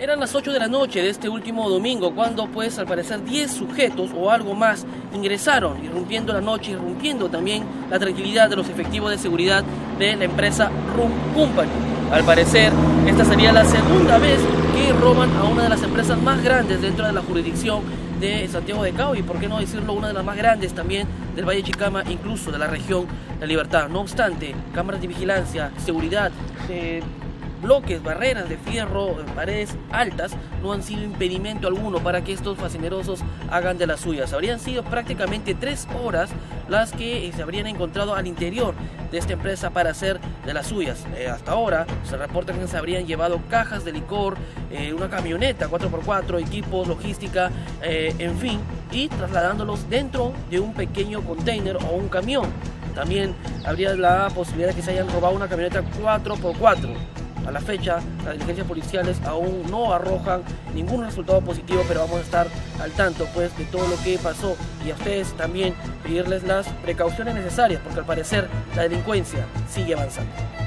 Eran las 8 de la noche de este último domingo cuando pues al parecer 10 sujetos o algo más ingresaron, irrumpiendo la noche, irrumpiendo también la tranquilidad de los efectivos de seguridad de la empresa Rum Company. Al parecer esta sería la segunda vez que roban a una de las empresas más grandes dentro de la jurisdicción de Santiago de Cabo y por qué no decirlo una de las más grandes también del Valle Chicama, incluso de la región La Libertad. No obstante, cámaras de vigilancia, seguridad, eh, bloques, barreras de fierro, paredes altas, no han sido impedimento alguno para que estos fascinerosos hagan de las suyas. Habrían sido prácticamente tres horas las que eh, se habrían encontrado al interior de esta empresa para hacer de las suyas. Eh, hasta ahora se reporta que se habrían llevado cajas de licor, eh, una camioneta 4x4, equipos, logística, en fin, y trasladándolos dentro de un pequeño container o un camión. También habría la posibilidad de que se hayan robado una camioneta 4x4. A la fecha, las diligencias policiales aún no arrojan ningún resultado positivo, pero vamos a estar al tanto pues de todo lo que pasó y a ustedes también pedirles las precauciones necesarias, porque al parecer la delincuencia sigue avanzando.